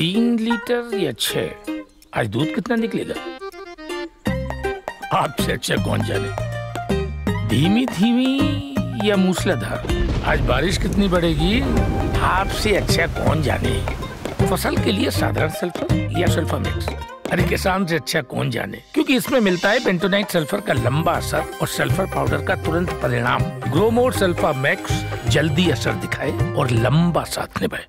तीन लीटर या छह? आज दूध कितना निकलेगा? आपसे अच्छा कौन जाने? धीमी धीमी या मूसलाधार? आज बारिश कितनी बढ़ेगी आपसे अच्छा कौन जाने? फ़सल के लिए साधारण सल्फ़र या सल्फ़र मिक्स अरे, किसान से अच्छा कौन जाने? क्योंकि इसमें मिलता है बेंटोनाइट सल्फ़र का लंबा असर और सल्फ़र पाउडर का तुरंत परिणाम। ग्रोमोर सल्फा मैक्स जल्दी असर दिखाए और लंबा साथ निभाए।